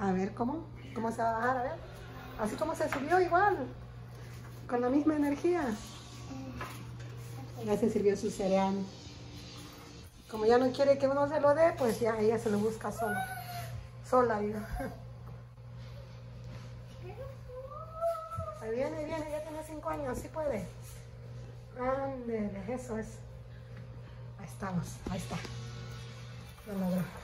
A ver, ¿cómo? ¿Cómo se va a bajar? A ver. Así como se subió igual. Con la misma energía. Ya se sirvió su cereal. Como ya no quiere que uno se lo dé, pues ya ella se lo busca sola. Sola. Ahí viene, ahí viene, ya tiene cinco años, sí puede. Ándele, eso es. Ahí estamos, ahí está. Lo.